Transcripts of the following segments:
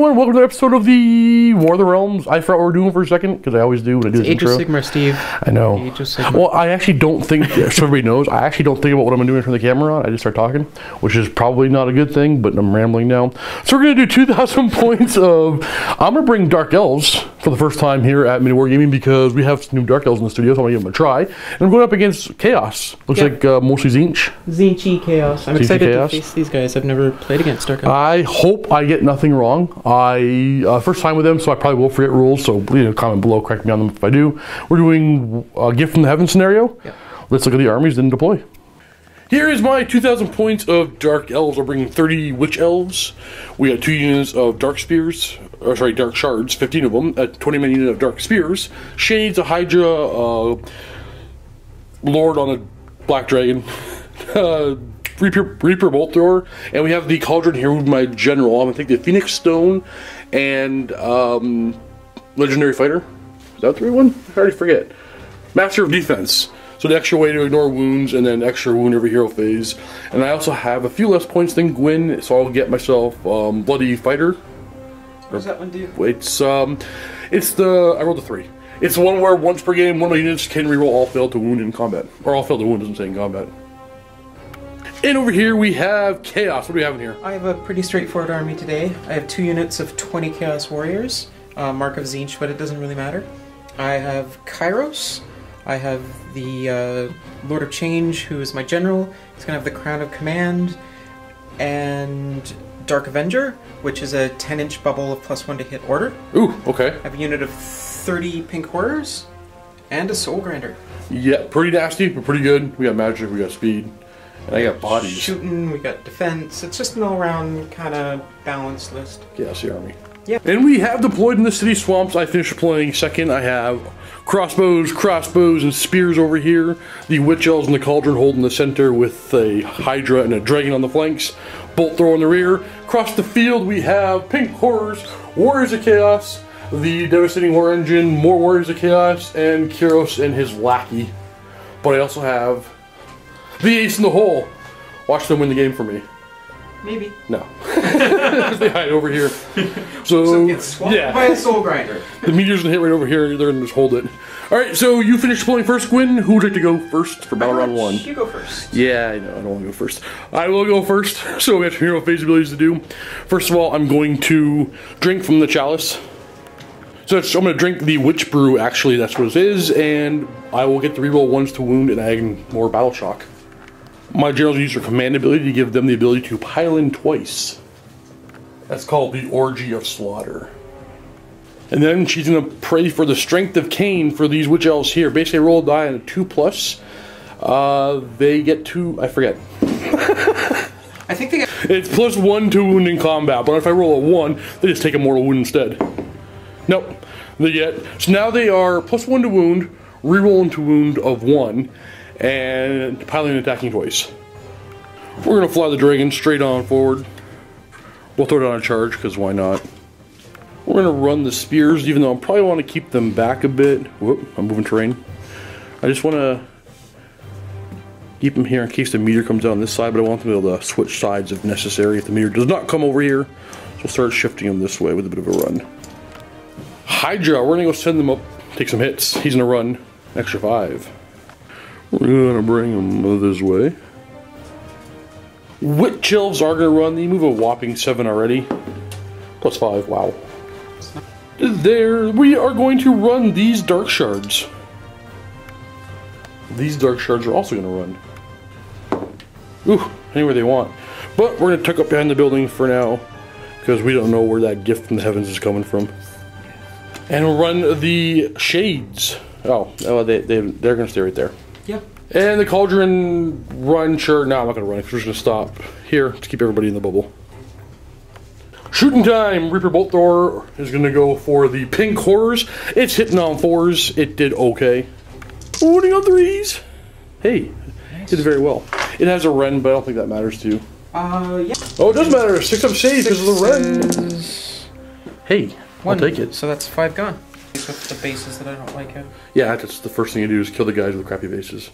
Everyone, welcome to the episode of the War of the Realms. I forgot what we're doing for a second because I always do when I do this Age intro. of Sigmar, Steve. I know. Age of Sigmar. Well, I actually don't think, so everybody knows, I actually don't think about what I'm doing from the camera on. I just start talking, which is probably not a good thing, but I'm rambling now. So we're going to do 2,000 points of, I'm going to bring Dark Elves for the first time here at Mini War Gaming because we have some new Dark Elves in the studio, so I'm going to give them a try. And I'm going up against Chaos. Looks Yeah. like uh, mostly Tzeentch. Zinchi Chaos. I'm Zinchi excited Chaos. to face these guys. I've never played against Dark Elves. I hope I get nothing wrong. I uh, first time with them, so I probably will forget rules. So you know, comment below, correct me on them if I do. We're doing a gift from the heaven scenario. Yep. Let's look at the armies, then deploy. Here is my 2,000 points of Dark Elves. We're bringing 30 Witch Elves. We got two units of Dark Spears, or sorry, Dark Shards, 15 of them. A 20 man unit of Dark Spears. Shades, a Hydra, uh, Lord on a Black Dragon. Uh, Reaper, Reaper Bolt Thrower, and we have the Cauldron here with my general. I'm gonna take the Phoenix Stone and um, Legendary Fighter. Is that the right one? I already forget. Master of Defense. So the extra way to ignore wounds and then extra wound every hero phase. And I also have a few less points than Guin, so I'll get myself um, Bloody Fighter. What does that one do? It's um, it's the I rolled a three. It's the one where once per game, one of my units can reroll all failed to wound in combat, or all failed to wound doesn't say in combat. And over here we have chaos. What do we have in here? I have a pretty straightforward army today. I have two units of 20 Chaos Warriors, uh, Mark of Tzeentch, but it doesn't really matter. I have Kairos. I have the uh, Lord of Change, who is my general. He's going to have the Crown of Command. And Dark Avenger, which is a 10 inch bubble of plus one to hit order. Ooh, okay. I have a unit of 30 Pink Horrors. And a Soul Grinder. Yeah, pretty nasty, but pretty good. We got magic, we got speed, and I got bodies. Shooting, we got defense. It's just an all around kind of balanced list. Chaos the army. Yeah. And we have deployed in the city swamps. I finished deploying second. I have crossbows, crossbows, and spears over here. The witch elves and the cauldron hold in the center with a hydra and a dragon on the flanks. Bolt throw in the rear. Across the field we have pink horrors, warriors of chaos, the devastating war engine, more warriors of chaos, and Kairos and his lackey. But I also have the ace in the hole. Watch them win the game for me. Maybe. No. they hide over here. So, So get swamped yeah. by a Soul Grinder. The meteor's gonna hit right over here. They're gonna just hold it. All right. So you finished deploying first, Guin. Who would like to go first for battle round one? You go first. Yeah, I know. I don't want to go first. I will go first. So we have some hero phase abilities to do. First of all, I'm going to drink from the chalice. So I'm going to drink the witch brew. Actually, that's what it is, and I will get the reroll ones to wound and add more battle shock. My generals use their command ability to give them the ability to pile in twice. That's called the orgy of slaughter. And then she's gonna pray for the strength of Khaine for these witch elves here. Basically, roll a die on a two plus. Uh, they get two. I forget. I think they get. It's plus one to wound in combat, but if I roll a one, they just take a mortal wound instead. Nope. They get so now they are plus one to wound, reroll into wound of one, and piloting and attacking twice. We're gonna fly the dragon straight on forward. We'll throw it on a charge because why not? We're gonna run the spears, even though I probably want to keep them back a bit. Whoop! I'm moving terrain. I just want to keep them here in case the meteor comes out on this side, but I want them to be able to switch sides if necessary. If the meteor does not come over here, so we'll start shifting them this way with a bit of a run. Hydra, we're gonna go send them up, take some hits. He's gonna run extra five. We're gonna bring them this way. Witch elves are gonna run. They move a whopping seven already. Plus five, wow. There, we are going to run these dark shards. These dark shards are also gonna run. Ooh, anywhere they want. But we're gonna tuck up behind the building for now, because we don't know where that gift from the heavens is coming from. And run the shades. Oh, oh they, they, they're gonna stay right there. And the cauldron run, sure. No, I'm not gonna run. We're just gonna stop here to keep everybody in the bubble. Shooting time! Reaper Bolt Thrower is gonna go for the pink horrors. It's hitting on fours. It did okay. Wounding on threes. Hey, did very well. It has a rend, but I don't think that matters too. Uh, yeah. Oh, it does matter. Six up shades because of the rend. Is Hey, one. I'll take it. So that's five gone. With the bases that I don't like have. Yeah, that's the first thing you do is kill the guys with crappy faces.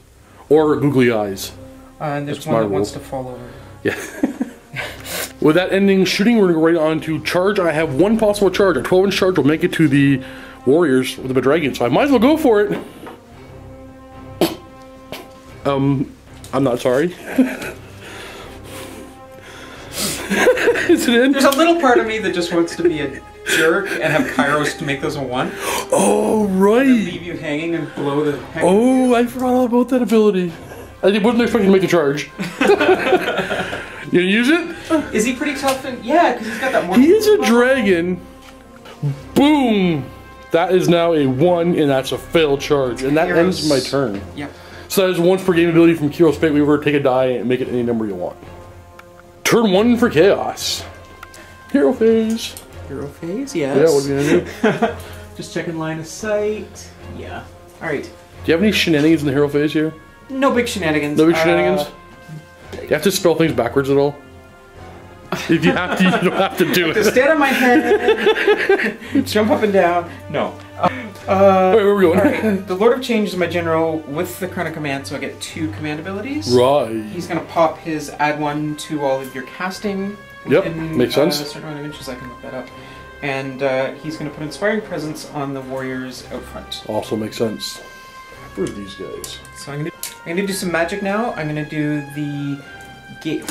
Or googly eyes. Uh, and there's That's one my that wants rule. to fall over. Yeah. With that ending shooting, we're gonna go right on to charge. I have one possible charge. A 12 inch charge will make it to the warriors with the dragon, so I might as well go for it. Um, I'm not sorry. Is it in? There's a little part of me that just wants to be a jerk and have Kairos to make those a one. Oh right. Leave you hanging and blow the Oh, I forgot all about that ability. I wasn't expecting to make a charge. you use it? Is he pretty tough? And yeah, because he's got that more. He is a dragon. Boom! That is now a one, and that's a failed charge, and that Heroes. ends my turn. Yep. So that is once per game ability from Kairos Fate Weaver. Take a die and make it any number you want. Turn one for Chaos. Hero phase. Hero phase. Yes. Yeah, what are gonna do? Just checking line of sight. Yeah. All right. do you have any shenanigans in the hero phase here? No big shenanigans. No big Uh, shenanigans? Do you have to spell things backwards at all? If you have to, you don't have to do to it. stand on my head, jump up and down. No. Uh, Alright, where are we going? Alright, the Lord of Change is my general with the Crown of Command, so I get two command abilities. Right. He's gonna pop his add one to all of your casting. Yep, makes uh, sense. a certain amount of inches, I can look that up. And uh, he's gonna put Inspiring Presence on the warriors out front. Also makes sense. Are these guys? So I'm gonna I'm gonna do some magic now. I'm gonna do the gate.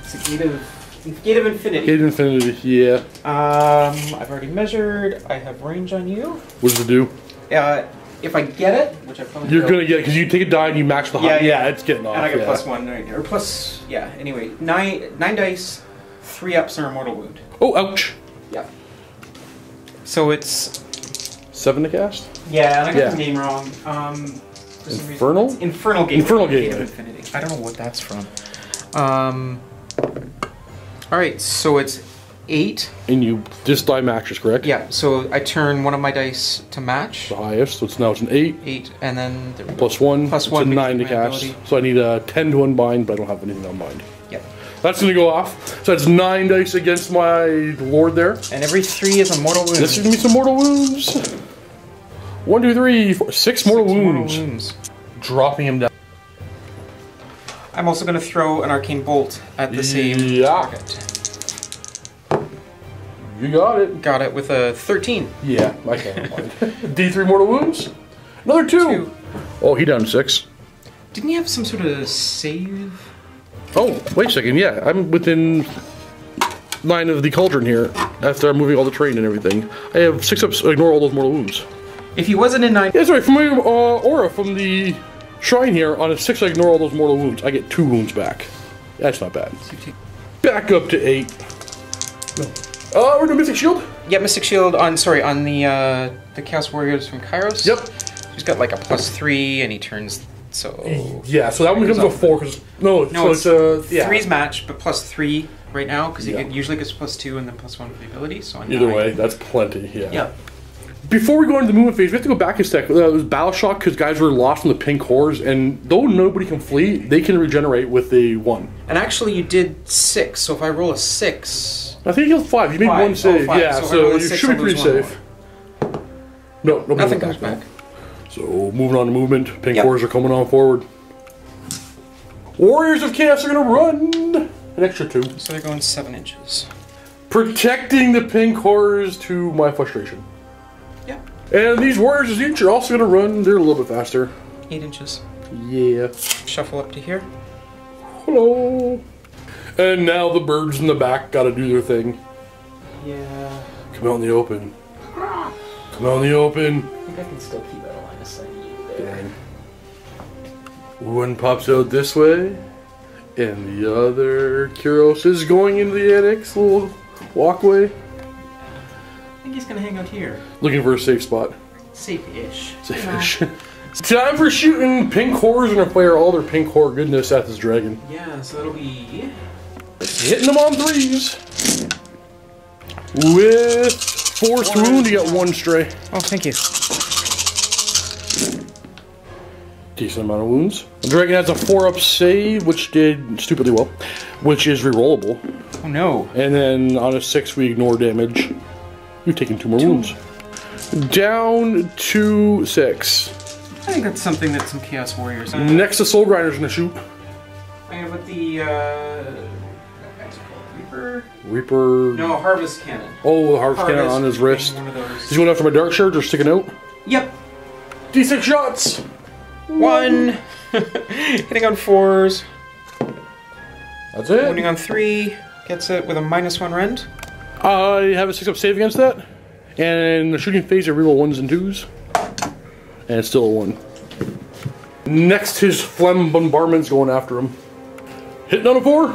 It's a gate of gate of infinity. Gate of Infinity, yeah. Um, I've already measured. I have range on you. What does it do? Uh, if I get it, which I probably You're gonna get because you take a die and you match the Yeah, height. yeah. Yeah, it's getting off. and I get yeah. plus one right or plus yeah. Anyway, nine nine dice, three ups or a mortal wound. Oh, ouch! Yeah. So it's Seven to cast. yeah, and I got Yeah. the name wrong. Um, for some reason- Infernal? it's Infernal Gate. Infernal Gate Gateway. of Infinity. I don't know what that's from. Um. All right, so it's eight. And you this die matches, correct? Yeah, so I turn one of my dice to match The highest. So it's now it's an eight eight, and then there we go. plus one. Plus it's a nine to cast. ability. So I need a ten to unbind, but I don't have anything to unbind. That's gonna go off. So that's nine dice against my lord there. And every three is a mortal wound. This gives me some mortal wounds. One, two, three, four, six mortal, Six wounds. wounds. Dropping him down. I'm also going to throw an arcane bolt at the same Yeah. target. You got it. Got it with a 13. Yeah, I can't mind. D3 mortal wounds. Another two. Two. Oh, he down six. Didn't he have some sort of save? Oh, wait a second. Yeah, I'm within line of the cauldron here after I'm moving all the terrain and everything. I have six ups. Ignore all those mortal wounds. If he wasn't in nine, Yeah, sorry. From my uh, aura from the shrine here on a six, I ignore all those mortal wounds. I get two wounds back. That's not bad. Back up to eight. No. Oh, we're doing Mystic Shield? yeah, Mystic Shield on sorry on the uh, the Chaos Warriors from Kairos. Yep. He's got like a plus three, and he turns so Yeah, so that one becomes a four because no, no, so it's it's uh, yeah. three's match, but plus three right now because Yeah. he usually gets plus two and then plus one for the ability. So on Either nine. way, that's plenty. Yeah. Yeah. Before we go into the movement phase, we have to go back a sec. Uh, it was Battle Shock because guys were lost in the pink horrors, and though nobody can flee, they can regenerate with a one. And actually, you did six. So if I roll a six, I think you healed five. You made Five. one save. Oh, five. Yeah, So if so, you six, should be pretty lose one safe. No, nothing comes now. back. So moving on to movement. Pink Yep. horrors are coming on forward. Warriors of Chaos are gonna run an extra two, So they're going seven inches. protecting the pink horrors to my frustration. Yeah. And these warriors of each are also gonna run. They're a little bit faster. Eight inches. Yeah. Shuffle up to here. Hello. And now the birds in the back gotta do their thing. Yeah. Come out in the open. Come out in the open. I think I can still keep out of line of you there. One pops out this way, and the other Kuros is going into the annex little walkway, I think he's gonna hang out here. looking for a safe spot. Safe-ish. Safe-ish. Time for shooting. Pink horrors are gonna fire all their pink horror goodness at this dragon. Yeah, so that'll be Hitting them on threes. With forced wound, you got one stray. Oh, thank you. Decent amount of wounds. The dragon has a four up save, which did stupidly well, which is rerollable. Oh no. And then on a six, we ignore damage. You've taken two more wounds. Down to six. I think that's something that some Chaos Warriors. Next, the Soul Grinder's gonna shoot. I'm gonna the uh, what's it called? Reaper? Reaper. No, Harvest Cannon. Oh, the harvest cannon on his wrist. One of those. He's going after my dark shard or sticking out. Yep. D6 shots. One. Hitting on fours. That's it. Wounding on three. Gets it with a minus one rend. I have a six up save against that. And in the shooting phase, I reroll ones and twos. And it's still a one. Next, his phlegm bombardment's going after him. Hitting on a four.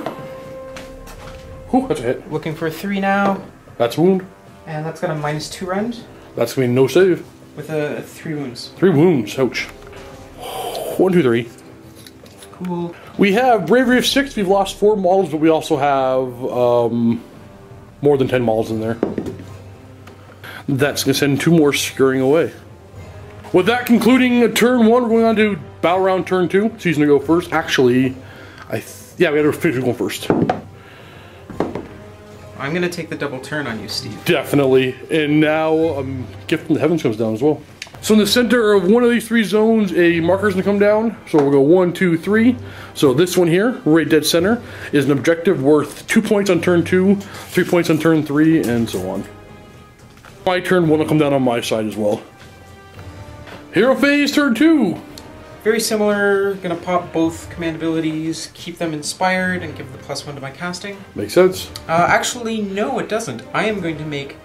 Whew, that's a hit. Looking for a three now. That's a wound. And that's got a minus two rend That's gonna be no save. with a three wounds. Three wounds. Ouch. One, two, three. Cool. We have bravery of six. We've lost four models, but we also have um, more than ten models in there. That's gonna send two more scurrying away. With that concluding turn one, we're going on to battle round turn two. So he's gonna go first. Actually, I th- yeah, we got to finish going first. I'm gonna take the double turn on you, Steve. Definitely. And now a um, gift from the heavens comes down as well. So in the center of one of these three zones, a marker's gonna come down. So we'll go one, two, three. So this one here, right dead center, is an objective worth two points on turn two, three points on turn three, and so on. My turn one will come down on my side as well. Hero phase turn two. Very similar. Gonna pop both command abilities, keep them inspired, and give the plus one to my casting. Makes sense. Uh, actually, no, it doesn't. I am going to make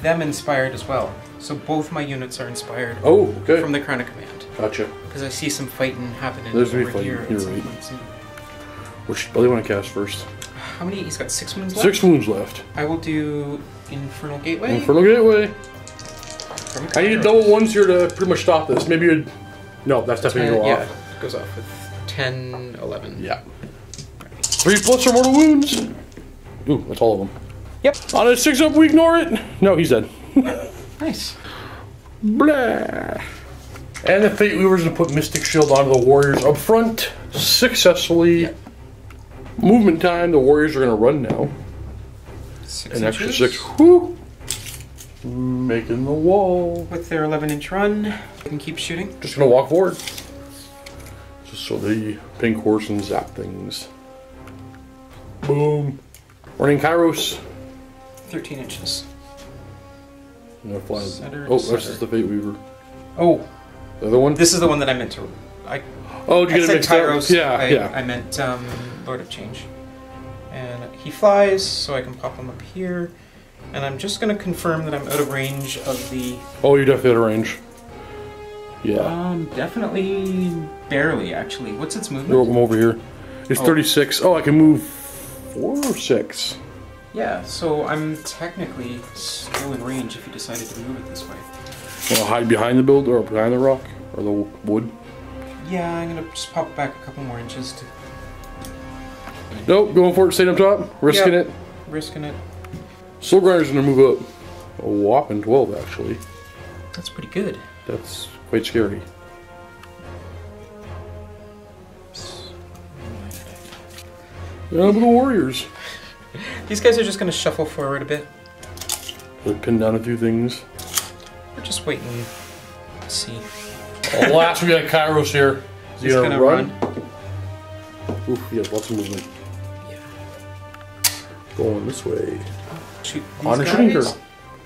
them inspired as well. So both my units are inspired Oh, okay. from the Crown of Command. Gotcha. Because I see some fighting happening There's gonna over be fighting, here. at you're right. point soon. Which belly want to cast first? How many? He's got six wounds left. Six wounds left. I will do Infernal Gateway. Infernal Gateway. from I need Kairos. double ones here to pretty much stop this. Maybe you'd. No, that's definitely gonna go yeah, off. goes off with 10, 11. Yeah. Three plus or mortal wounds. Ooh, that's all of them. Yep. On a six up, we ignore it. No, he's dead. Nice. Blah. And the Fate Weaver's gonna put Mystic Shield onto the Warriors up front successfully. Movement time. The Warriors are gonna run now. Six An extra inches. six. Whoo! Making the wall. With their 11 inch run, they can keep shooting. Just gonna walk forward. Just so the pink horse and zap things. Boom. Running Kairos. 13 inches. I'm gonna. Center to oh, this center. is the Fate Weaver. Oh, The other one? this is the one that I meant to. I, oh, did I you get said it mixed up? Tyros. Yeah, I, yeah. I meant um, Lord of Change. And he flies, so I can pop him up here. And I'm just going to confirm that I'm out of range of the. oh, you're definitely had a range. Yeah. Um, definitely, barely actually. What's its You're movement? welcome over here. It's Oh. 36. Oh, I can move four or six. Yeah, so I'm technically still in range if you decided to move it this way. Well, hide behind the build or behind the rock or the wood. Yeah, I'm gonna just pop back a couple more inches to Nope, going for it, staying up top, risking Yep. it. risking it. Soul Grinder's gonna move up. A whopping 12, actually. That's pretty good. That's quite scary. Yeah, the Warriors. These guys are just gonna shuffle forward a bit. They pin down a few things. We're just waiting to see. Oh, last we got Kairos here. Is he He's gonna, gonna run? run. Oof, he has lots of movement. Yeah. Going this way. Shoot On these a shooting guys.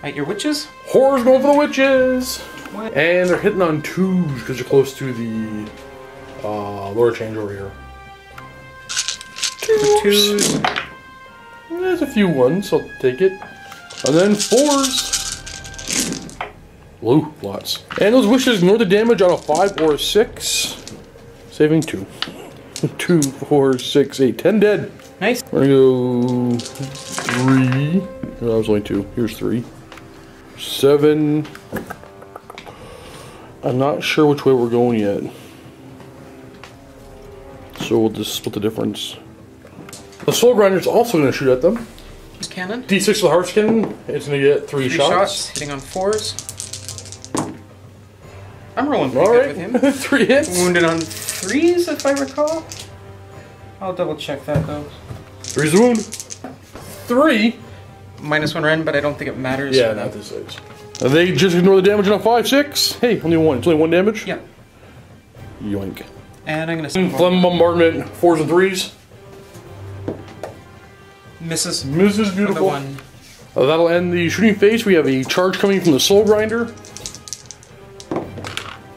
At your witches? Horror's going for the witches! What? And they're hitting on twos because they're close to the uh, lower change over here. Twos. There's a few ones, I'll take it. And then fours. Blue, lots. And those wishes ignore the damage on a five or a six. Saving two. Two, four, six, eight, ten dead. Nice. We're gonna go three. No, that was only two. Here's three. Seven. I'm not sure which way we're going yet. So we'll just split the difference. The Soul Grinder's also gonna shoot at them. Cannon. D6 with the Harvest Cannon. It's gonna get three, Three shots. shots. hitting on fours. I'm rolling pretty All good with him. three hits. Wounded on threes, if I recall. I'll double check that though. Three's the wound. Three. Minus one rend, but I don't think it matters. Yeah, not this. And they just ignore the damage on a five, six. Hey, only one. It's only one damage. Yeah. Yoink. And I'm gonna. Phlegm bombardment, fours and threes. For the beautiful. one. Uh, that'll end the shooting phase. We have a charge coming from the Soul Grinder.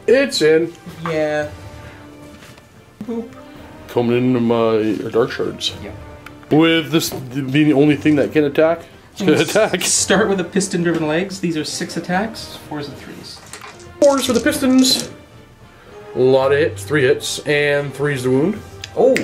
It's in. Yeah. Boop. Coming in my Dark Shards. Yeah. With this being the only thing that can attack, gonna attack. Start with the piston-driven legs. These are six attacks, fours and threes. Fours for the Pistons. A lot of hits, three hits, and three's the wound. Oh,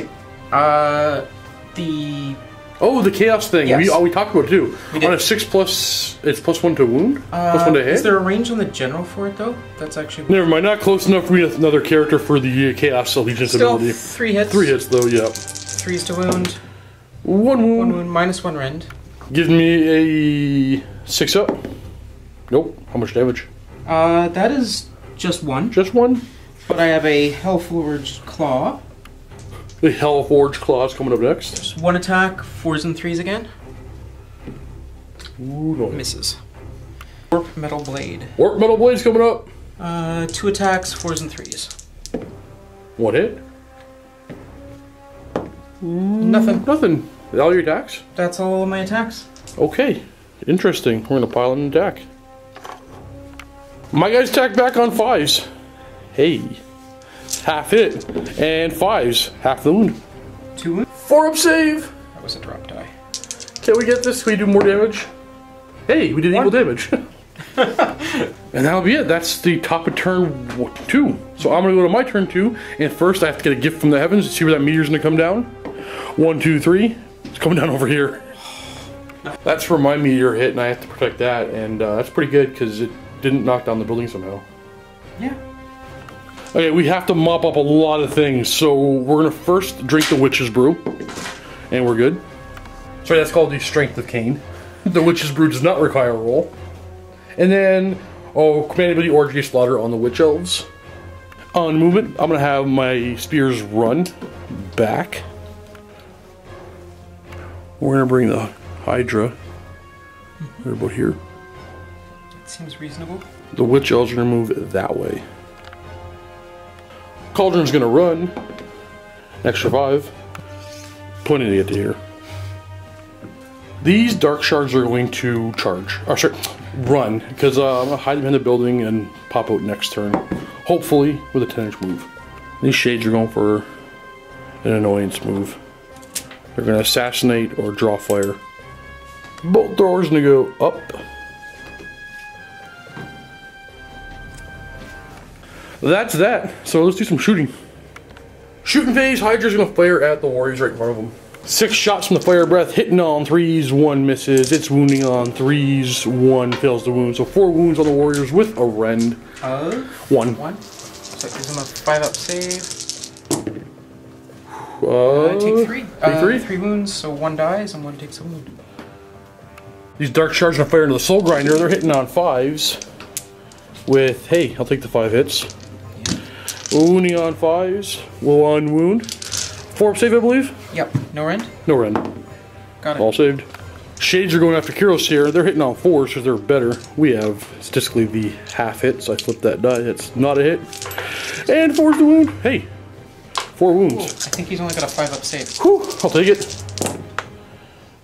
uh, the Oh, the chaos thing. Yes. We oh, we talked about it too. On a six plus, it's plus one to wound, plus one to uh, hit. is there a range on the general for it though? That's actually Never mind, not close enough for me another character for the uh, chaos allegiance still ability. three hits. Three hits though, yeah. Threes to wound. One wound. One wound minus one rend. Gives me a six up. Nope. How much damage? Uh, that is just one. Just one. But I have a Hellforged Claw. The Hellforge claws coming up next. Just one attack, fours and threes again. Ooh, no. Misses. Warp Metal Blade. Warp metal blades coming up. Uh, two attacks, fours and threes. One hit. Nothing. Nothing. All your attacks. That's all of my attacks. Okay. Interesting. We're gonna pile an attack. My guys attack back on fives. Hey. Half hit. And fives. Half the wound. Two wounds. Four up save. That was a drop die. Can we get this? Can we do more damage? Hey, we did equal damage. and that'll be it. That's the top of turn two. So I'm gonna go to my turn two, and first I have to get a gift from the heavens to see where that meteor's gonna come down. One, two, three. It's coming down over here. That's where my meteor hit, and I have to protect that, and uh, that's pretty good because it didn't knock down the building somehow. Yeah. Okay, we have to mop up a lot of things, so we're gonna first drink the witch's brew, and we're good. Sorry, that's called the strength of Khaine. The witch's brew does not require a roll. And then, oh, command ability orgy slaughter on the witch elves. On movement, I'm gonna have my spears run back. We're gonna bring the Hydra. Right about here. That seems reasonable. The witch elves are gonna move that way. Cauldron's gonna run. Extra five. Plenty to get to here. These dark shards are going to charge. Or sorry, run. Because uh, I'm gonna hide them in the building and pop out next turn. Hopefully with a 10 inch move. These shades are going for an annoyance move. They're gonna assassinate or draw fire. Bolt throwers gonna go up. That's that. So let's do some shooting. Shooting phase, Hydra's gonna fire at the warriors right in front of them. Six shots from the fire breath, hitting on threes, one misses. It's wounding on threes, one fails the wound. So four wounds on the warriors with a rend. Uh, One. one. So it gives him a five up save. Uh, Uh, take three. Take uh, three. Three wounds, so one dies and one takes a wound. These dark shards gonna fire into the soul grinder. They're hitting on fives. With hey, I'll take the five hits. Wounding on fives. Will on wound. Four up save, I believe. Yep. No rend. No rend. Got it. All saved. Shades are going after Kairos here. They're hitting on fours because they're better. We have statistically the half hit, so I flipped that die. It's not a hit. And four's the wound. Hey, four Ooh, wounds. I think he's only got a five up save. Whew, I'll take it.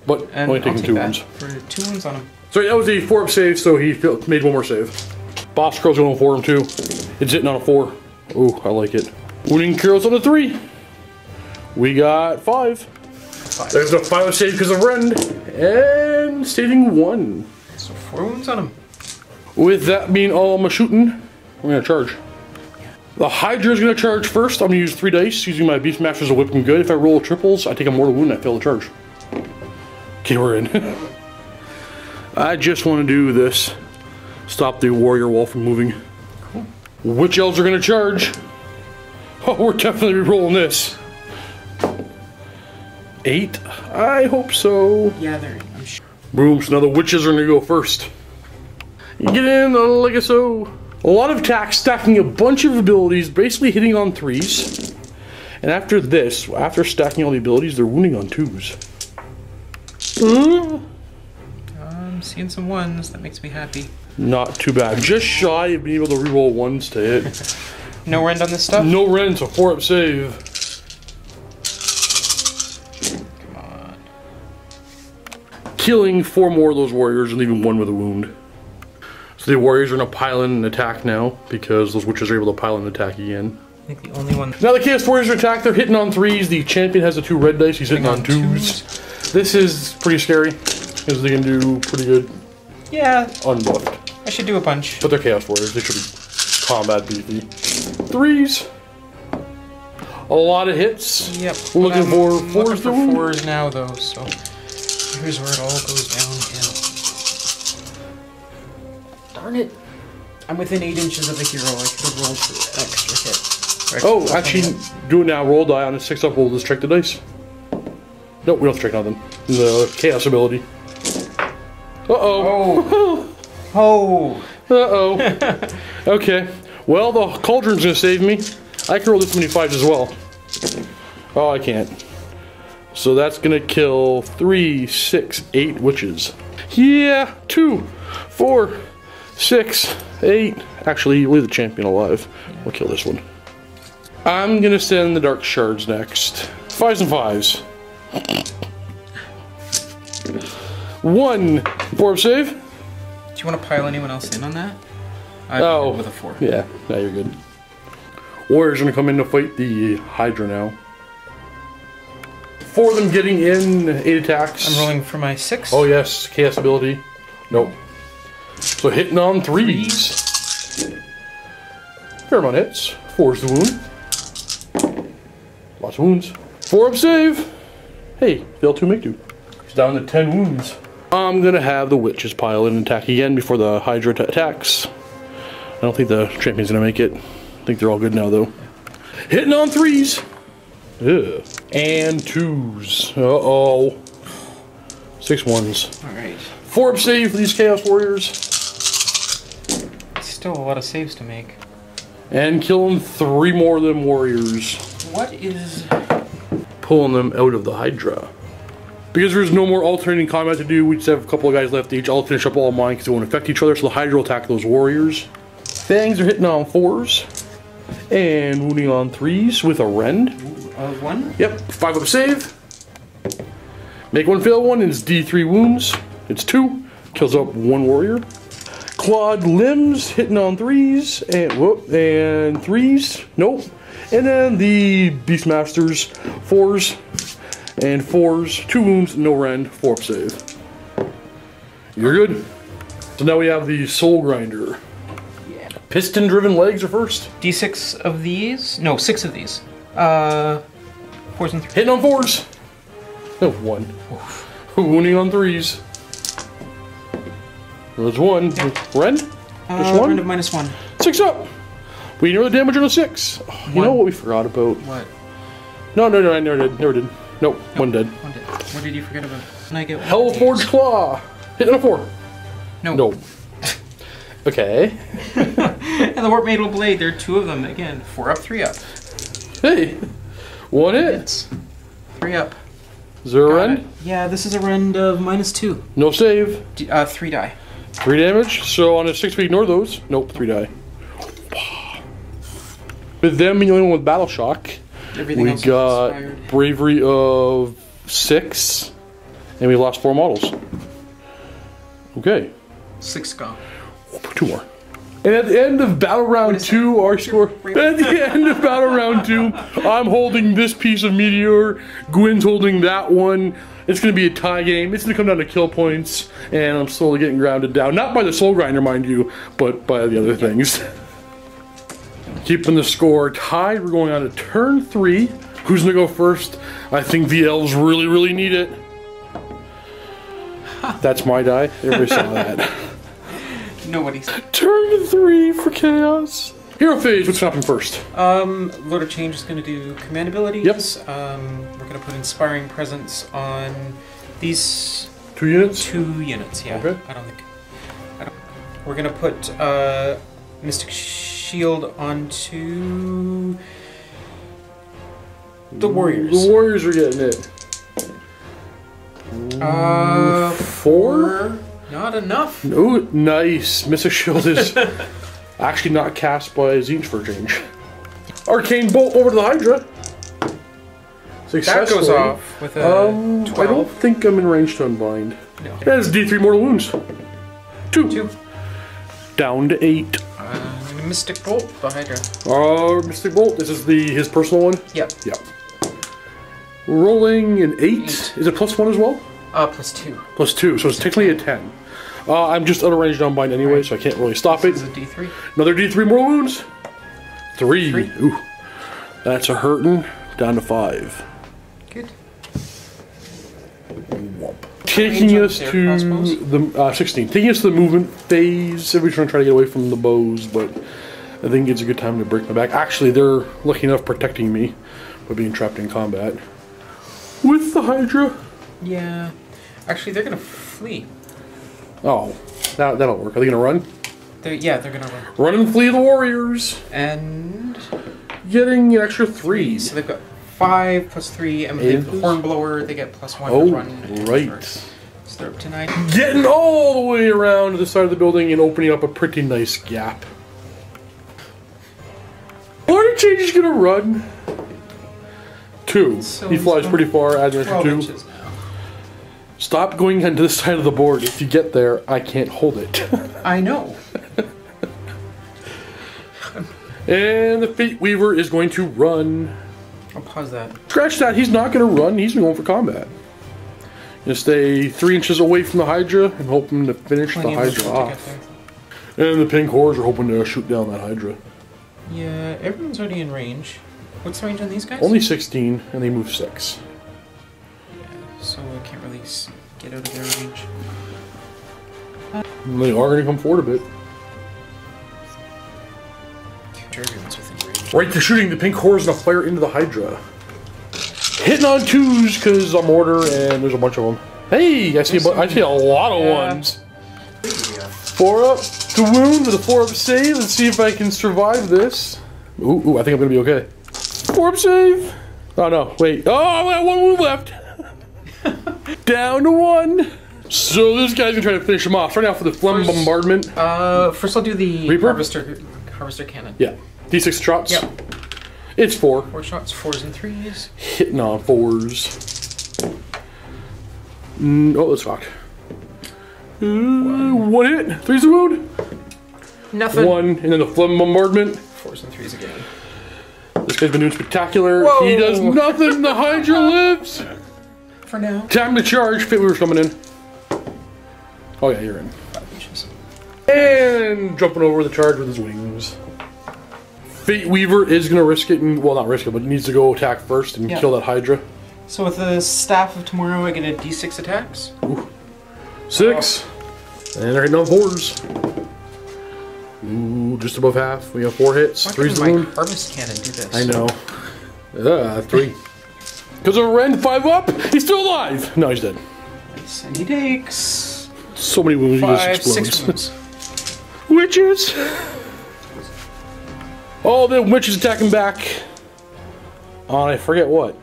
But And only taking take two wounds. for two wounds on him. Sorry, that was a four up save, so he made one more save. Boss Crow's going for him too. It's hitting on a four. Ooh, I like it. Wounding Kairos on a three. We got five. Five. There's a up save because of Rend. And saving one. So four wounds on him. With that being all my shooting, we're gonna charge. The Hydra is gonna charge first. I'm gonna use three dice using my Beastmaster as a whipping good. If I roll triples, I take a mortal wound and I fail the charge. Okay, we're in. I just want to do this. Stop the warrior wall from moving. Cool. Witch elves are gonna charge? Oh, we're definitely rolling this. Eight? I hope so. Yeah, there. I'm sure. Boom, so now the witches are gonna go first. Get in, uh, like a so. A lot of attacks, stacking a bunch of abilities, basically hitting on threes. And after this, after stacking all the abilities, they're wounding on twos. Uh, I'm seeing some ones. That makes me happy. Not too bad. Just shy of being able to reroll ones to hit. No rend on this stuff. No rent, so four up save. Come on. killing four more of those warriors and leaving one with a wound. So the warriors are gonna pile in and attack now because those witches are able to pile in and attack again. I think the only one. Now the Chaos Warriors are attack, they're hitting on threes. The champion has the two red dice, he's hitting on, on twos. This is pretty scary because they can do pretty good Yeah, unbuffed. I should do a bunch. But they're Chaos Warriors, they should be combat beefy. Threes. A lot of hits. Yep. Looking for looking fours for fours now, though. So here's where it all goes downhill. Darn it! I'm within eight inches of a hero. I could have rolled for an extra hit. Oh, actually, do it now. Roll die on a six up. We'll just check the dice. Nope, we don't strike nothing. The chaos ability. Uh oh. Oh. Oh. oh. okay. Well, the cauldron's gonna save me. I can roll this many fives as well. Oh, I can't. So that's gonna kill three, six, eight witches. Yeah, two, four, six, eight. Actually, leave the champion alive. We'll kill this one. I'm gonna send the dark shards next. Fives and fives. One. Four save. Do you want to pile anyone else in on that? I Oh. with a four. Yeah, now you're good. Warriors gonna come in to fight the Hydra now. Four of them getting in, eight attacks. I'm rolling for my six. Oh yes, chaos ability. Nope. So hitting on threes. Fair amount of hits. Four's the wound. Lots of wounds. Four up save. Hey, fail two make two. He's down to ten wounds. I'm gonna have the witches pile in and attack again before the Hydra attacks. I don't think the champion's gonna make it. I think they're all good now though. Hitting on threes. Ugh. And twos. Uh oh. Six ones. All right. Four save for these Chaos Warriors. Still a lot of saves to make. And killing three more of them warriors. What is? Pulling them out of the Hydra. Because there's no more alternating combat to do, we just have a couple of guys left each. I'll finish up all mine because they won't affect each other, so the Hydra will attack those warriors. Fangs are hitting on fours. And wounding on threes with a rend. Uh, one. Yep, five up save. Make one fail one, and it's D3 wounds. It's two. Kills up one warrior. Clawed limbs hitting on threes and whoop and threes. Nope. And then the Beastmasters fours and fours, two wounds, no rend, four up save. You're good. So now we have the Soul Grinder. Yeah. Piston driven legs are first. D6 of these? No, six of these. Uh, fours and three. Hitting on fours. No, one. Wounding on threes. There's one. Rend? Uh, Just one? round of minus one. Six up. We know the damage on a six. Oh, you know what we forgot about? What? No, no, no, I never did. Never did. Nope, one dead. One dead. What did you forget about? Can I get one? Hellforged Claw. On a four. No. No. Okay. And the Warp Metal Blade, there are two of them. Again, four up, three up. Hey. One hit. It's three up. Is there a rend? it. Yeah, this is a rend of minus two. No save. D- uh, three die. Three damage. So on a six, we ignore those. Nope, three die. With them the only one with Battle Shock, Everything we else got bravery of six, and we lost four models. Okay, Six gone. two more. And at the end of battle round two, our score. At the end of battle round two, I'm holding this piece of meteor. Gwen's holding that one. It's going to be a tie game. It's going to come down to kill points, and I'm slowly getting grounded down. Not by the soul grinder, mind you, but by the other things. Keeping the score tied. We're going on to turn three. Who's going to go first? I think the elves really, really need it. That's my die. Everybody saw that. Nobody's. Turn three for chaos. Hero phase. What's happening first? Um, Lord of Change is going to do command abilities. Yep. Um, we're going to put Inspiring Presence on these Two units. two units. Yeah. Okay. I don't think. I don't, we're going to put uh, Mystic Shield onto the Warriors. The Warriors are getting it. uh, Four. Not enough. Oh, nice. Mystic Shield is actually not cast by Tzeentch for a change. Arcane Bolt over to the Hydra. That goes off with a Um, I don't think I'm in range to unbind. No. That is D3 mortal wounds. Two. Two. Down to eight. Mystic Bolt, behind Hydra. Uh, Mystic Bolt. This is the his personal one. Yep. Yep. Rolling an eight. Eight. Is it plus one as well? Uh, plus two. Plus two, so it's technically a ten. Uh, I'm just out of range down bind anyway, so I can't really stop it. This is a D3. Another D3 mortal wounds. Three. Three. Ooh. That's a hurting. Down to five. Good. Taking us to crossbows? the uh, 16. Taking us to the movement phase. Everybody's trying to try to get away from the bows, but I think it's a good time to break my back. Actually, they're lucky enough protecting me by being trapped in combat. With the Hydra. Yeah. Actually, they're gonna flee. Oh, that, that'll work. Are they going to run? They're, yeah, they're gonna run. Run and flee the warriors. And Getting an extra three. so they've got five plus three, and Eight. the hornblower they get plus one Oh, to run. right. So they're up to nine. Getting all the way around to the side of the building and opening up a pretty nice gap. Lord Change is gonna run. Two. So he flies pretty far, adds an extra 12 two. Stop going onto the side of the board. If you get there, I can't hold it. I know. and the Fate Weaver is going to run. I'll pause that. Scratch that, he's not gonna run, he's going for combat. Gonna stay three inches away from the Hydra and hoping to finish Plenty the Hydra off. And the pink horrors are hoping to shoot down that Hydra. Yeah, everyone's already in range. What's the range on these guys? Only 16, and they move 6. Yeah, So I can't really get out of their range. And they are going to come forward a bit. Right to shooting, the pink core and to fire into the Hydra. Hitting on twos because I'm order and there's a bunch of them. Hey, I see a, see a lot of Yeah. ones. Four up to wound with a four up save. Let's see if I can survive this. Ooh, ooh I think I'm going to be okay. Four up save. Oh no, wait. Oh, I got one wound left. Down to one. So this guy's gonna try to finish him off. Starting off with the phlegm bombardment. Uh, first I'll do the Reaper? harvester harvester cannon. Yeah. D6 shots. Yep. It's four. Four shots, fours and threes. Hitting on fours. Mm, oh, that's fucked. Uh, one hit. Three's a wound. Nothing. One, and then the phlegm bombardment. Fours and threes again. This guy's been doing spectacular. Whoa. He does nothing. The Hydra lives. For now. Time to charge. Fate Weaver's coming in. Oh yeah, you're in. And jumping over the charge with his wings. Fate Weaver is gonna risk it, and well, not risk it, but needs to go attack first and Yeah. kill that Hydra. So with the staff of tomorrow, I get a d6 attacks. Six. And they're hitting on fours. Ooh, just above half. We have four hits. Why Three's the my wound. harvest cannon do this? I know. Uh, three. Because of rend, five up. He's still alive. No, he's dead. Nice. And he takes So many wounds. He five, just six explodes. wounds. Witches. Oh, the witches attacking back. On I forget what.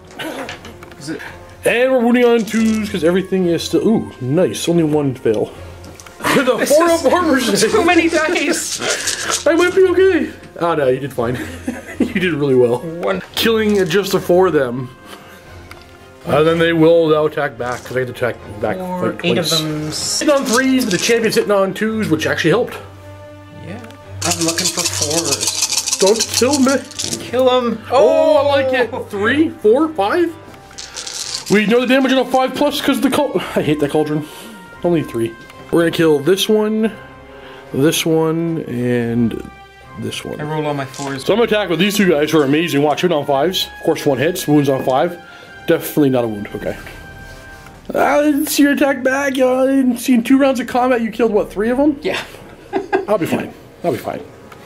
Is it? And we're wounding on twos because everything is still. Ooh, nice. Only one fail. the four up armor Too many dice. I might be okay. Oh no, you did fine. you did really well. One. Killing just the four of them. Uh, then they will now attack back because they get to attack back Or like eight of them. Hitting on threes, but the champion's hitting on twos, which actually helped. Yeah. I'm looking for fours. Don't kill me. Kill him. Oh, I like it. Oh. Three, four, five. We know the damage on a five plus because the cul- I hate that cauldron. Only three. We're gonna kill this one, this one, and this one. I roll all my fours. So I'm gonna attack with these two guys who are amazing. Watch, hit on fives. Of course, one hits. Wounds on five. Definitely not a wound. Okay. Ah, I didn't see your attack back. You know, I didn't see in two rounds of combat you killed what three of them. Yeah. I'll be fine. I'll be fine.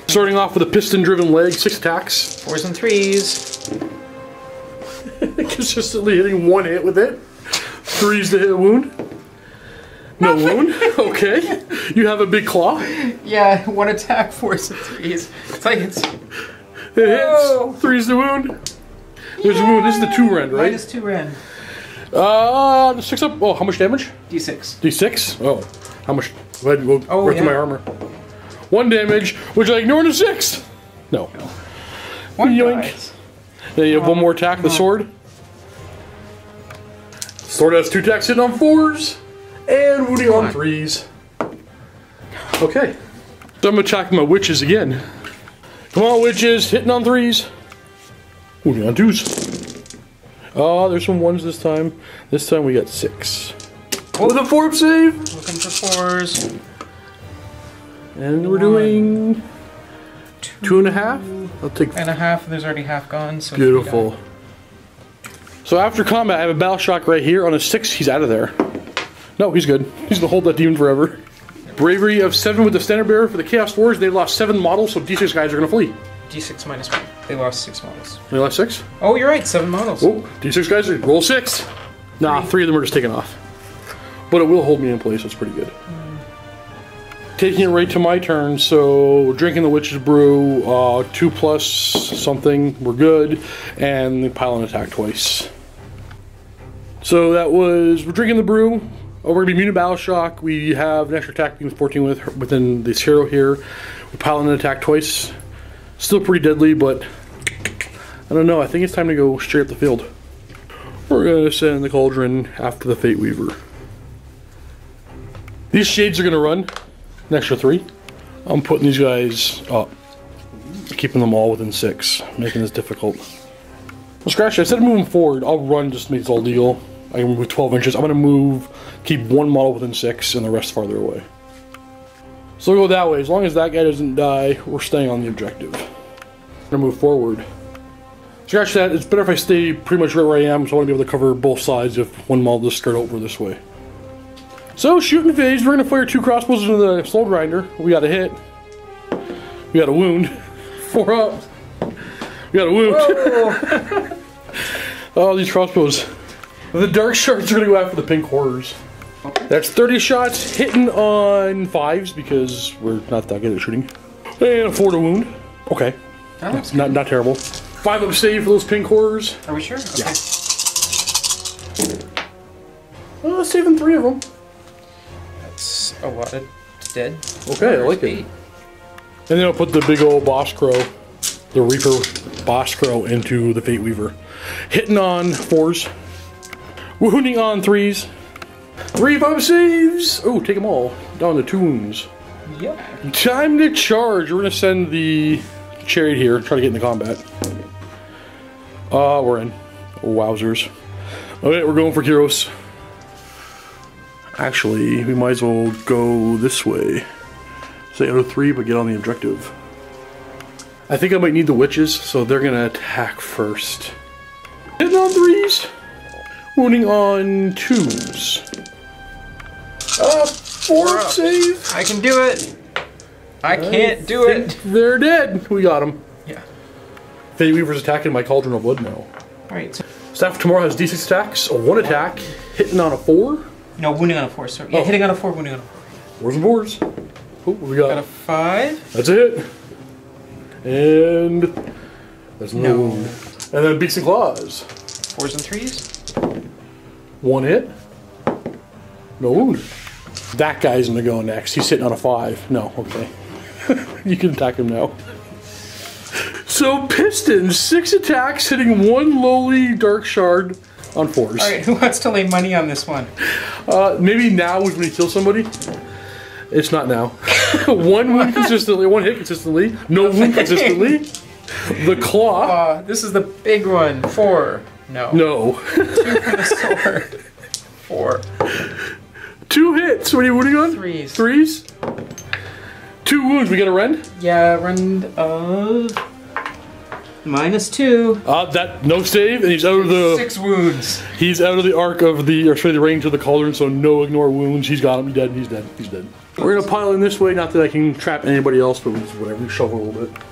Starting off with a piston-driven leg, six attacks. Fours and threes. consistently hitting one hit with it. Threes to hit a wound. No wound. Okay. You have a big claw. Yeah, one attack, fours and threes. It's like it's hits. Whoa. Three's the wound. There's a wound. This is the two rend, right? minus two rend. Uh, the six up. Oh, how much damage? D6. D6. Oh, how much? Go ahead. Go Oh, right to yeah. my armor. One damage, which I ignore in a six. No. One Yoink. dies. Then you have one more attack. The sword. Sword has two attacks hitting on fours, And wounding on on. threes. Okay. So I'm attacking my witches again. Come on, witches, hitting on threes. Wounding on twos. Oh, there's some ones this time. This time we got six. Oh, the four save! Looking for fours. And we're doing two and a half. I'll take And a half. There's already half gone. So beautiful. So after combat, I have a battle shock right here. On a six, he's out of there. No, he's good. He's gonna hold that demon forever. Bravery of seven with the standard bearer for the Chaos Wars. They lost seven models, so D6 guys are gonna flee. D6 minus one. They lost six models. They lost six. Oh, you're right. Seven models. Oh, D6 guys, roll six. Nah, three of them are just taken off. But it will hold me in place, that's pretty good. Taking it right to my turn, so drinking the witch's brew, uh, two plus something, we're good, and the pile and attack twice. So that was we're drinking the brew. Oh, we're gonna be immune to battle shock. We have an extra attack being 14 with within this hero here. We and attack twice. Still pretty deadly, but I don't know. I think it's time to go straight up the field. We're gonna send the cauldron after the Fate Weaver. These shades are gonna run an extra three. I'm putting these guys up, keeping them all within six, making this difficult. Well, scratch. Instead of moving forward, I'll run just to make this all legal. I can move 12 inches. I'm gonna move, keep one model within six, and the rest farther away. So we'll go that way. As long as that guy doesn't die, we're staying on the objective. I'm gonna move forward. Scratch that. It's better if I stay pretty much right where I am, so I want to be able to cover both sides if one model just skirt over this way. So, shooting phase, we're going to fire two crossbows into the Soul Grinder. We got a hit. We got a wound. Four up. We got a wound. oh, these crossbows. The dark shards are to go after the pink horrors. That's 30 shots, hitting on fives because we're not that good at shooting. And a four to wound. Okay. That looks Not, not terrible. Five up save for those pink horrors. Are we sure? Okay. Yeah. Oh, saving three of them. That's a lot of dead. Okay, I like it. And then I'll put the big old bolt thrower, the Reaper bolt thrower, into the Fate Weaver. Hitting on fours, wounding on threes. Three five saves. Oh, take them all down to two wounds. Yep. Time to charge. We're gonna send the chariot here. Try to get into combat. Uh, we're in. Wowzers. Okay, we're going for Kairos. Actually, we might as well go this way. Say out of three, but get on the objective. I think I might need the witches, so they're gonna attack first. Hitting on threes, wounding on twos. Uh, four save. I can do it. I can't do it. They're dead. We got them. Yeah. Fate Weaver's attacking my Cauldron of Blood now. All right. So, Staff tomorrow has D6 attacks, a one attack, hitting on a four. No, wounding on a four. Sorry. Yeah, Oh. hitting on a four, wounding on a four. Fours and fours. Oh, we Got a five. That's it. And there's no, No. wound. And then beaks and claws. Fours and threes. One hit. No wound. That guy's gonna go next. He's sitting on a five. No, okay. you can attack him now. So Piston, six attacks, hitting one lowly dark shard on fours. All right. Who wants to lay money on this one? Uh, maybe now is when he kills somebody. It's not now. one wound consistently, one hit consistently, no wound consistently. The claw, Uh, this is the big one. Four. No. no. For the sword. Four. Two hits. What are you wounding on? Threes. Threes. Two wounds. We got a rend. Yeah. rend of minus two. Uh, that no save, and he's out of the Six wounds. he's out of the arc of the or sorry the range of the cauldron. So no ignore wounds. He's got him. He's dead. He's dead. He's dead. We're gonna pile in this way. Not that I can trap anybody else, but it's whatever. We shovel a little bit.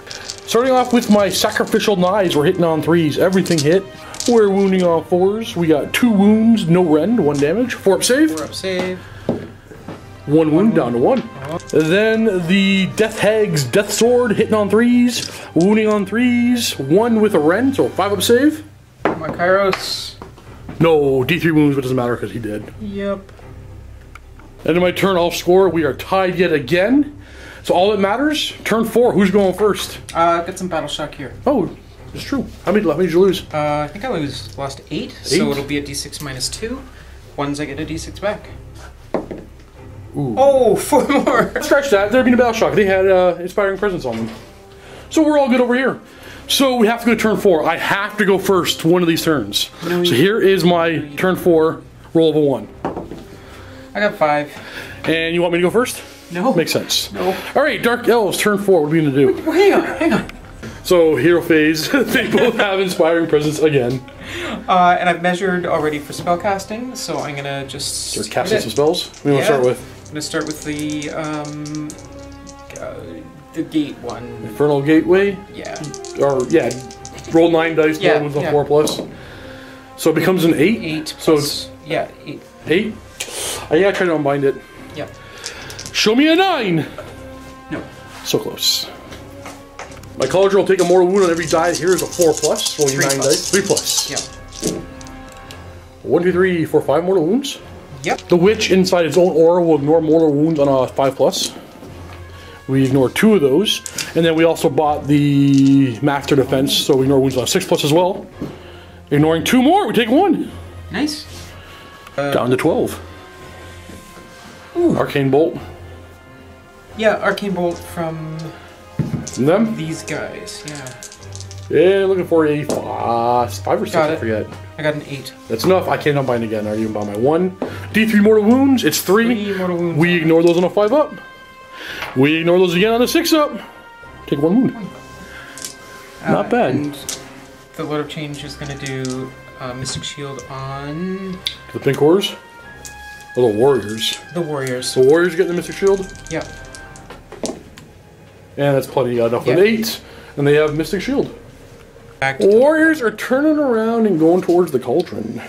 Starting off with my sacrificial knives. We're hitting on threes. Everything hit. We're wounding on fours. We got two wounds, no rend, one damage. Four up save. Four up save. One wound down to one. Then the Death Hag's Death Sword hitting on threes, wounding on threes, one with a rend, so five up save. My Kairos. No, D3 wounds, but it doesn't matter because he did. Yep. End of my turn, I'll score. We are tied yet again. So all that matters, turn four, who's going first? Uh, got some battle shock here. Oh, it's true. How many, how many did you lose? Uh, I think I lose lost eight, Eight? so it'll be a d6 minus two. Ones I get a d6 back. Oh, four more. Scratch that. They're being a battle shock. They had uh, inspiring presence on them. So we're all good over here. So we have to go to turn four. I have to go first one of these turns. No, so here is my turn four roll of a one. I got five. And you want me to go first? No. Makes sense. No. All right, Dark Elves, turn four. What are we going to do? Well, hang on, hang on. So, Hero Phase, they both have Inspiring Presence again. Uh, and I've measured already for spellcasting, so I'm gonna just. They're casting some spells. You want to start with? I'm gonna start with the um, uh, the gate one. Infernal Gateway? Yeah. Or, yeah, roll nine dice, Yeah, with a yeah. four plus. So it becomes an eight? Eight. So plus- yeah. Eight. Eight? I gotta try to unbind it. Yeah. Show me a nine! No. So close. My cauldron will take a mortal wound on every die. Here is a four plus. Roll Three nine plus. dice. Three plus. Yeah. One, two, three, four, five mortal wounds. Yep. The witch inside its own aura will ignore mortal wounds on a five plus. We ignore two of those, and then we also bought the master defense, so we ignore wounds on a six plus as well. Ignoring two more, we take one Nice. down to twelve. Arcane bolt Yeah. Arcane bolt from from them. these guys. Yeah. Yeah, looking for a five, five or six. I forget. I got an eight. That's enough. I can't unbind again. I already unbound my one. D3 mortal wounds. It's three. Three mortal wounds. We ignore those on a five up. We ignore those again on a six up. Take one wound. Not bad. Uh, And the Lord of Change is gonna do uh, Mystic Shield on The pink horrors. Or the warriors. the Warriors. The warriors get the mystic shield, Yeah. and that's plenty enough. for An eight, and they have mystic shield. Back to Warriors are turning around and going towards the cauldron.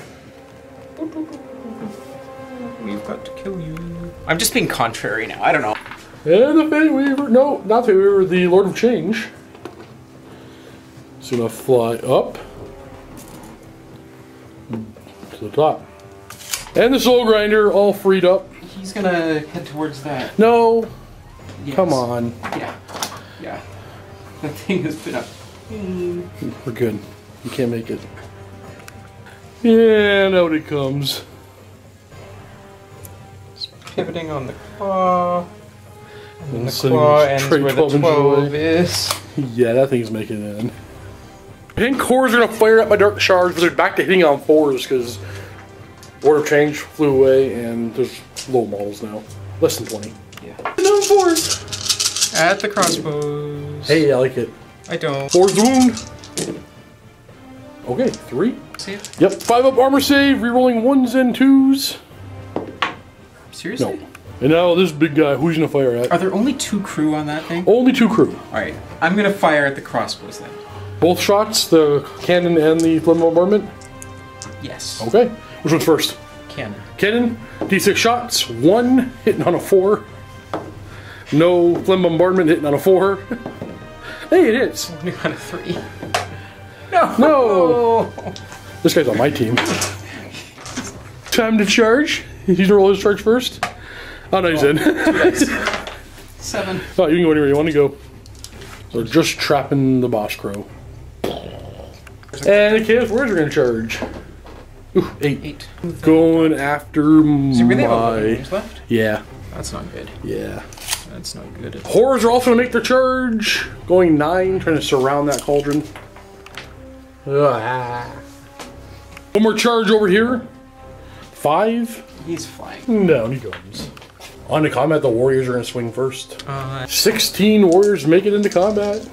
We've got to kill you. I'm just being contrary now. I don't know. And the Fate Weaver, no, not Fate Weaver, the Lord of Change. It's gonna fly up to the top. And the Soul Grinder all freed up. He's gonna head towards that. No, Yes. come on, Yeah. Yeah. That thing has been up. We're good. You can't make it. Yeah, and out it comes. Pivoting on the claw. And And the claw ends where the 12 inches 12 away. is. Yeah, that thing's making it in. Pink horrors are gonna fire up my dark shards, but they're back to hitting on fours because Lord of Change flew away and there's low models now. Less than 20. Yeah. No fours! At the crossbows. Hey, I like it. I don't. Four's the wound. Okay, three. See? Yep, five up armor save, rerolling ones and twos. Seriously? No. And now this big guy, who's gonna fire at? Are there only two crew on that thing? Only two crew. Alright. I'm gonna fire at the crossbows then. Both shots, the cannon and the Phlegm bombardment. Yes. Okay. Which one's first? Cannon. Cannon, D6 shots, one hitting on a four. No Phlegm bombardment hitting on a four. hey, it hits. Only on a three. No. No. This guy's on my team. Time to charge. He's gonna roll his charge first. Oh no, he's oh. in. Seven. oh, you can go anywhere you want to go. So just trapping the bolt thrower. And the chaos warriors are gonna charge. Ooh, eight. Eight. Going after Does he really have a my. left? Yeah, That's not good. yeah. That's not good. Horrors are also going to make their charge. Going nine, trying to surround that cauldron. Ah. One more charge over here. Five. He's flying. No, he comes. On to combat, the warriors are going to swing first. Uh, 16 warriors make it into combat.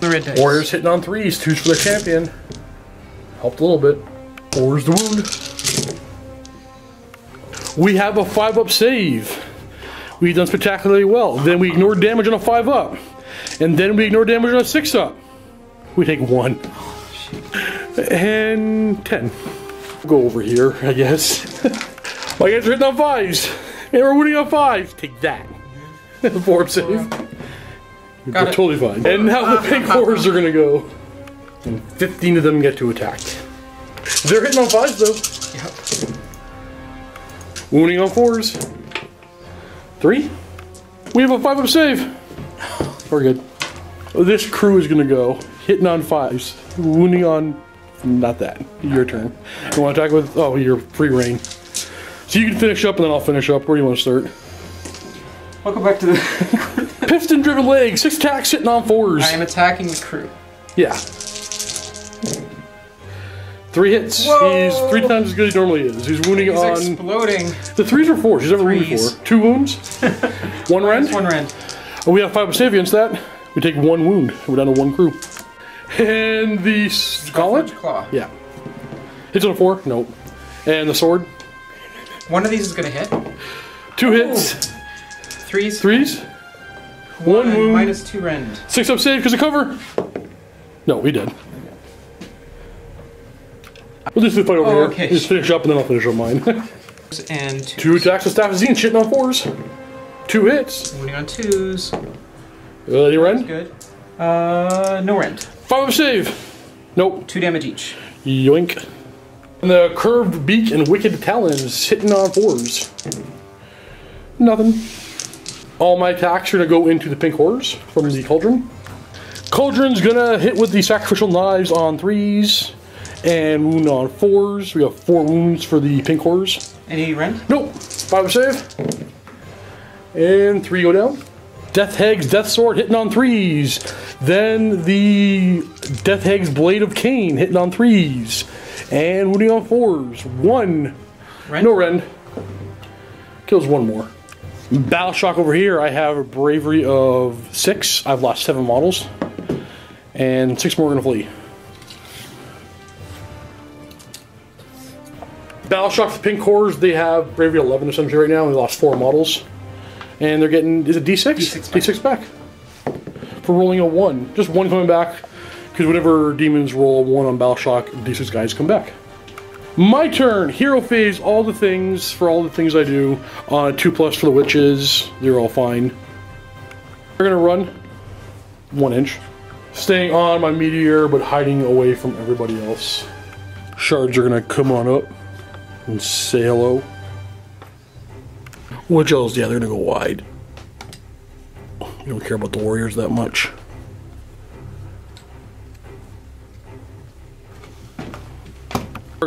the red dice. Warriors hitting on threes, twos for the champion. Helped a little bit. Four's the wound. We have a five up save. We've done spectacularly well. Then we ignore damage on a five up. And then we ignore damage on a six up. We take one. And ten. Go over here, I guess. My guys are hitting on fives. And we're winning on fives. Take that. Four up save. Got We're it. totally fine. And now the pink horrors are gonna go. And 15 of them get to attack. They're hitting on fives though. Yep. Wounding on fours. Three. We have a five up save. We're good. This crew is gonna go. Hitting on fives. Wounding on not that. Your turn. You wanna attack with oh you're free reign. So you can finish up and then I'll finish up. Where do you want to start? Welcome back to the. Piston driven legs, six attacks, sitting on fours. I am attacking the crew. Yeah. Three hits. Whoa. He's three times as good as he normally is. He's wounding He's on exploding. the threes or fours. He's never wounded Threes. before. Two wounds. one rend. One rend. Oh, we have five save against that. We take one wound. We're down to one crew. And the s- gauntlet? Claw. Yeah. Hits on a four? Nope. And the sword? One of these is gonna hit. Two hits. Threes. Threes. One wound. Minus two rend. Six up save because of cover. No, we did. We'll just do fight over Oh, here. okay. Just finish up and then I'll finish on mine. And two. Two attacks with Staff of Tzeentch, shitting on fours. Two hits. Winning on twos. Uh, you rend? Good. Uh, no rend. Five up save. Nope. Two damage each. Yoink. And the curved beak and wicked talons hitting on fours. Nothing. All my attacks are gonna go into the pink horrors from the cauldron. Cauldron's gonna hit with the sacrificial knives on threes and wound on fours. We have four wounds for the pink horrors. Any rend? Nope. Five save. And three go down. Death Hag's Death Sword hitting on threes. Then the Death Hag's Blade of Khaine hitting on threes. And wounding on fours. One. Rend? No rend. Kills one more. Battle Shock over here, I have a bravery of six. I've lost seven models. And six more are gonna flee. Battle Shock, the pink horrors, they have bravery 11 or something right now. We lost four models. And they're getting, is it D6? D6 back. back. For rolling a one. Just one coming back. Because whenever demons roll a one on Battle Shock, D6 guys come back. My turn. Hero phase, all the things for all the things I do. On a 2 plus for the witches. They're all fine. We're going to run one inch. Staying on my meteor, but hiding away from everybody else. Shards are going to come on up and say hello. Witch elves, yeah, they're going to go wide. You don't care about the warriors that much.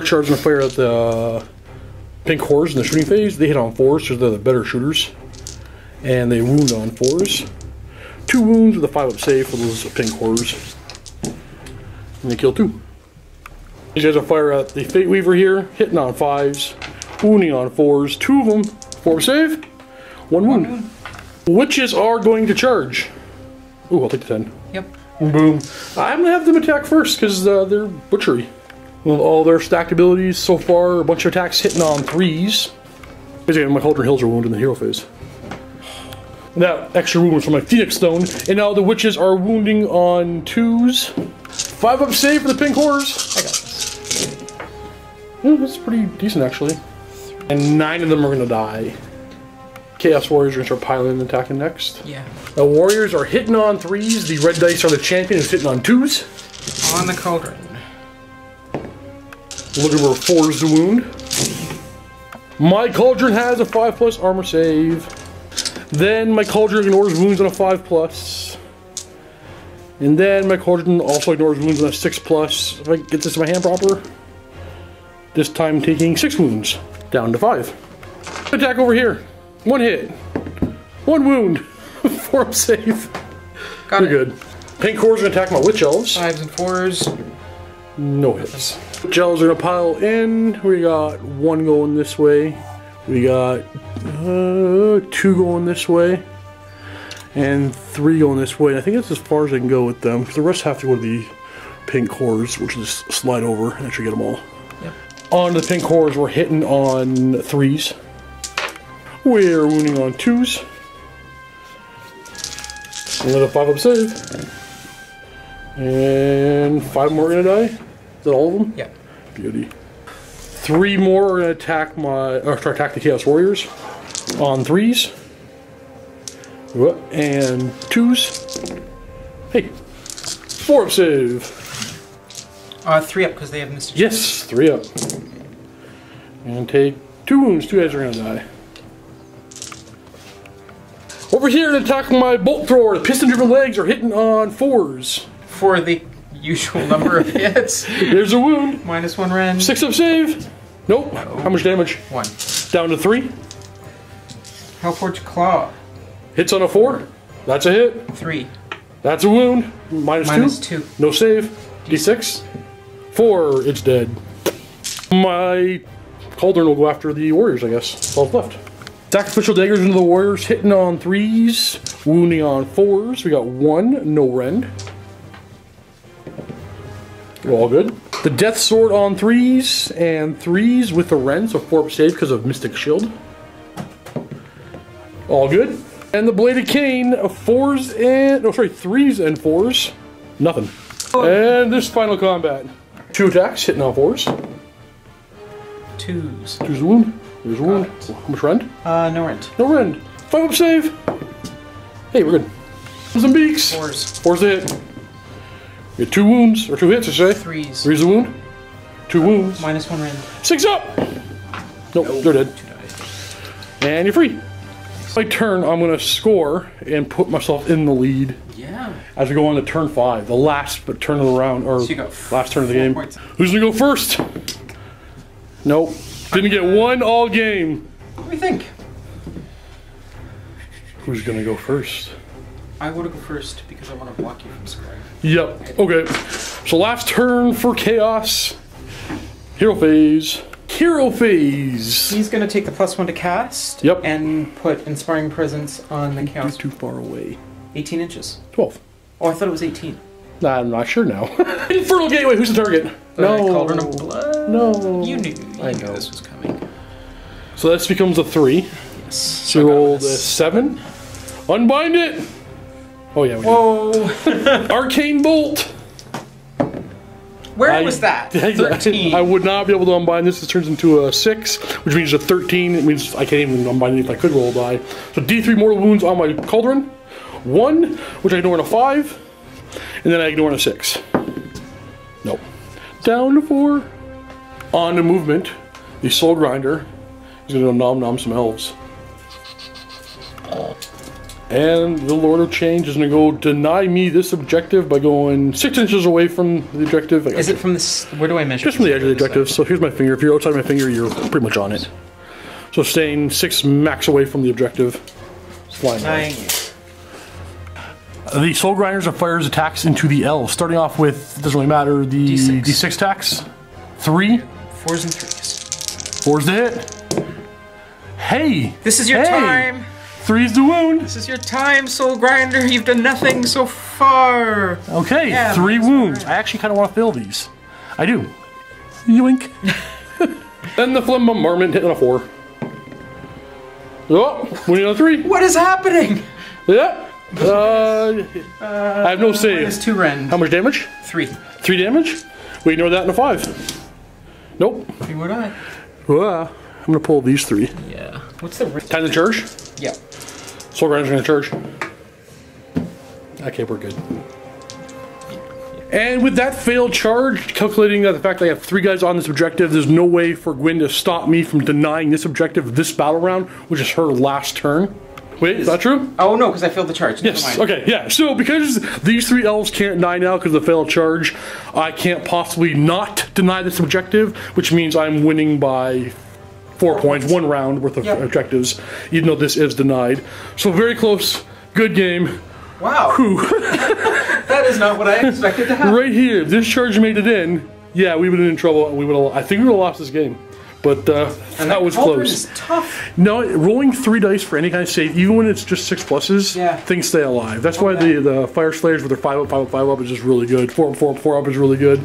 Shards gonna fire at the uh, pink horrors in the shooting phase. They hit on fours because they're the better shooters. And they wound on fours. Two wounds with a five up save for those pink horrors. And they kill two. These guys will fire at the Fate Weaver here, hitting on fives, wounding on fours. Two of them, four up save, one wound. Witches are going to charge. Ooh, I'll take the 10. Yep. Boom. I'm gonna have them attack first because uh, they're butchery. With all their stacked abilities so far, a bunch of attacks hitting on threes. Basically, my Cauldron Hills are wounded in the hero phase. That extra wound was from my Phoenix Stone, and now the witches are wounding on twos. Five up save for the pink horrors. I got this. Hmm, that's pretty decent actually. And nine of them are gonna die. Chaos Warriors are gonna start piling and attacking next. Yeah. The Warriors are hitting on threes. The red dice are the champion who's hitting on twos. On the cauldron. Looking for fours to wound. My cauldron has a five plus armor save. Then my cauldron ignores wounds on a five plus. And then my cauldron also ignores wounds on a six plus. If I get this in my hand proper. This time taking six wounds. Down to five. Attack over here. One hit. One wound. Four save. Got We're it. good. Pink horrors gonna attack my witch elves. Fives and fours. No hits. Gels are gonna pile in. We got one going this way. We got uh, two going this way. And three going this way. I think that's as far as I can go with them. the rest have to go to the pink horrors, which just slide over and actually get them all. Yep. On the pink horrors, we're hitting on threes. We're wounding on twos. Another five up save. And five more are gonna die. Is that all of them? Yeah. Beauty. Three more are gonna attack my or attack the Chaos Warriors on threes. And twos. Hey. Four up save. Uh, three up because they have Mr. Yes, three up. And take two wounds. Two guys are gonna die. Over here to attack my bolt thrower. The piston driven legs are hitting on fours. For the usual number of hits. There's a wound. Minus one rend. Six up save. Nope. How much damage? One. Down to three. Hellforge Claw. Hits on a four. That's a hit. Three. That's a wound. Minus Minus two. two. No save. D6. Four. It's dead. My cauldron will go after the warriors, I guess. That's all left. Sacrificial daggers into the warriors, hitting on threes, wounding on fours. We got one, no rend. All good. The death sword on threes and threes with the rend, so four up save because of mystic shield. All good. And the bladed cane, fours and no, sorry, threes and fours, nothing. And this final combat, two attacks hitting all fours. Twos. There's a wound. There's a wound. How much rend? Uh, no rent. No rend. Five up save. Hey, we're good. Some beaks. Fours. Four's hit. We get two wounds, or two hits, I say. Threes. Three's a wound. Two wounds. Minus one rent. Six up. Nope, they're dead. And you're free. My turn, I'm gonna score and put myself in the lead Yeah. as we go on to turn five, the last but turn of the round, or So last turn of the game. points. Who's gonna go first? Nope. Didn't get one all game. What do you think? Who's gonna go first? I want to go first because I want to block you from scoring. Yep. Okay. So last turn for chaos. Hero phase. Hero phase. He's going to take the plus one to cast. Yep. And put Inspiring Presence on the He's chaos. too far away. 18 inches. Twelve. Oh, I thought it was 18. Nah, I'm not sure now. Infernal Gateway. Who's the target? Uh, Cauldron of Blood. No. You knew. You I knew know. this was coming. So this becomes a three. Yes. So you roll the seven. Unbind it. Oh yeah. We did. Whoa. Arcane bolt. Where I- was that? 13. I would not be able to unbind this. This turns into a six, which means a 13. It means I can't even unbind it if I could roll a die. So D3 mortal wounds on my cauldron. One, which I ignore on a five, and then I ignore on a six. Nope. Down to four. On to movement. The soul grinder is going to nom nom some elves. And the Lord of Change is going to go deny me this objective by going six inches away from the objective. Is it from this? Where do I measure? Just from the edge of the objective. So here's my finger. If you're outside my finger, you're pretty much on it. So staying six max away from the objective. Flying. The Soul Grinders of fires attacks into the elves. Starting off with, doesn't really matter, the D6. D6 attacks. Three. Fours and threes. Four's the hit. Hey! This is your Hey! time. Three's the wound. This is your time, Soul Grinder. You've done nothing so far. Okay, Yeah, three wounds. alright. I actually kind of want to fill these. I do. Yoink. then the Phlegm Bombardment hitting a four. Oh, winning on a three. What is happening? Yeah. Uh, I have no save. Minus two rend. How much damage? Three. Three damage? We ignore that in a five. Nope. Three would I? Ah, I'm gonna pull these three. Yeah. What's the risk? Time to charge. Yeah. Soul Grinder's gonna charge. Okay, we're good. And with that failed charge, calculating that the fact that I have three guys on this objective, there's no way for Guin to stop me from denying this objective this battle round, which is her last turn. Wait, is that true? Oh no, because I failed the charge. Yes. Okay. Yeah. So because these three elves can't die now because of the failed charge, I can't possibly not deny this objective, which means I'm winning by four points, one round worth of Yep. objectives, even though this is denied. So very close. Good game. Wow. that is not what I expected to happen. Right here, if this charge made it in, yeah, we would have been in trouble. We would have. I think we would have lost this game. But uh, And that was close. tough. No, rolling three dice for any kind of save, even when it's just six pluses, Yeah. things stay alive. That's why Okay. the, the Fyreslayers with their five up, five up, five up is just really good. Four up, four up, four up is really good.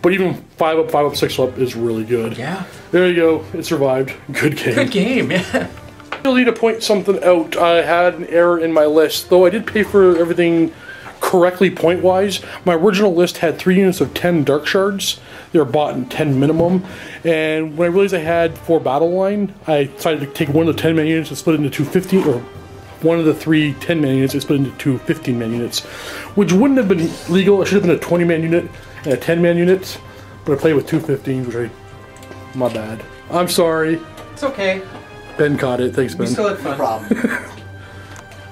But even five up, five up, six up is really good. Yeah. There you go. It survived. Good game. Good game. Yeah. I need to point something out. I had an error in my list, though I did pay for everything correctly point wise. My original list had three units of 10 dark shards. They were bought in 10 minimum. And when I realized I had four battle line, I decided to take one of the 10 man units and split it into two 15 or one of the three 10 man units and split it into two 15 man units, which wouldn't have been legal. It should have been a 20 man unit and a 10 man unit, but I played with two 15s, which I. My bad. I'm sorry. It's okay. Ben caught it. Thanks, We Ben. still had fun. problem.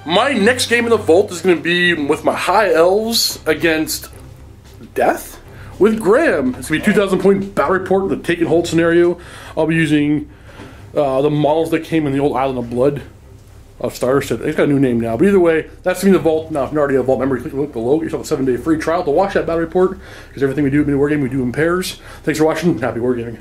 My next game in the vault is going to be with my high elves against death with Graham. It's going to be 2,000 point battle report, the take and hold scenario. I'll be using uh, the models that came in the old Island of Blood of Star Citizen. It's got a new name now. But either way, that's to me the Vault. Now, if you're already a Vault member, click the link below. Get yourself a seven day free trial to watch that battle report because everything we do in Wargaming, we do in pairs. Thanks for watching. Happy Wargaming.